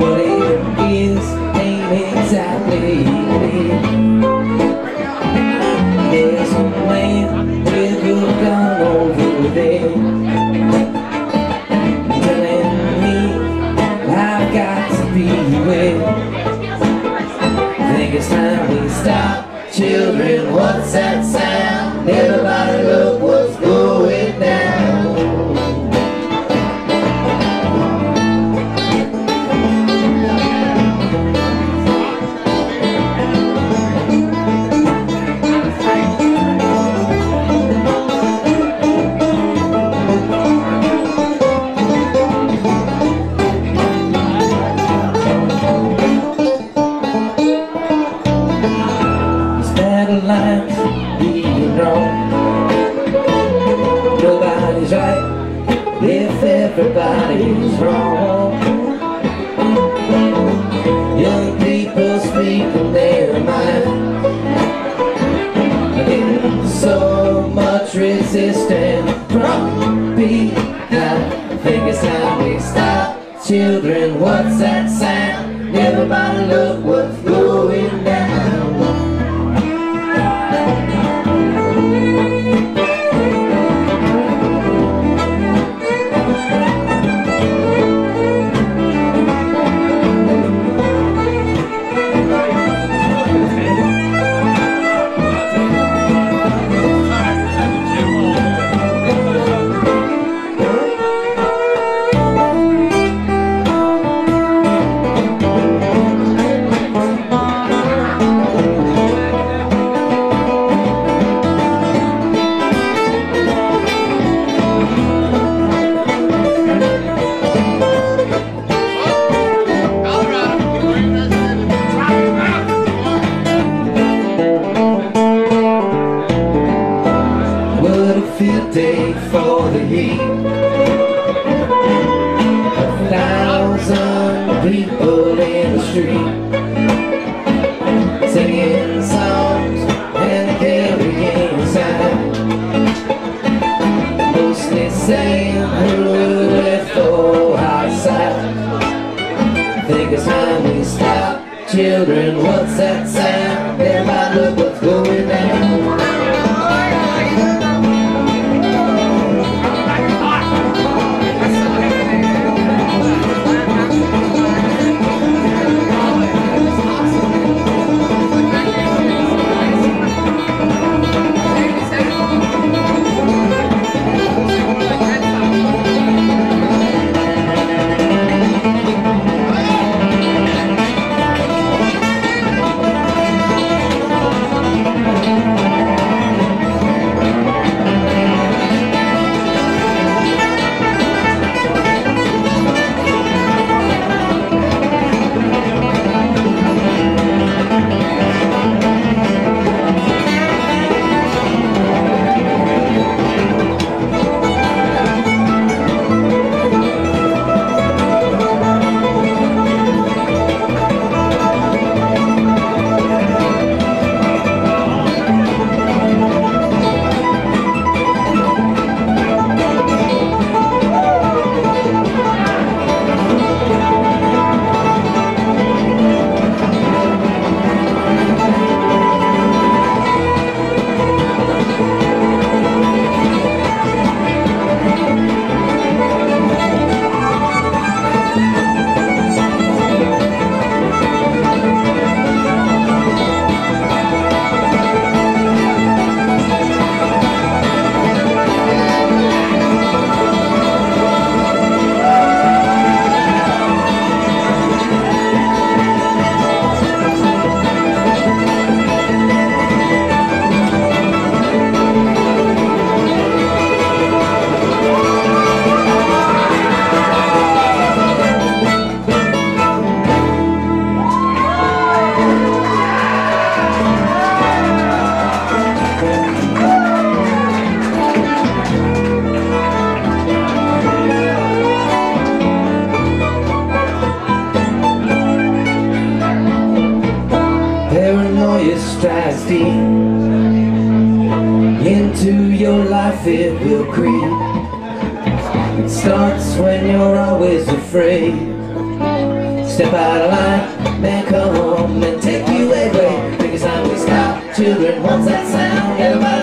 What it is exactly There's a over there. Telling me I've got to be well Think it's time we stop. Children, what's that sound? Everybody being drawn. Nobody's right if everybody's wrong. Young people speaking their mind. Against so much resistance from behind. I think it's time we stop. Children, what's a field for the heat. A thousand people in the street singing songs and carrying signs. Mostly saying who left for. Think it's time we stop. Children, what's that sound? Everybody look Into your life it will creep. It starts when you're always afraid. Step out of line, man come home and take you away. It's time we stop, children, what's that sound? Everybody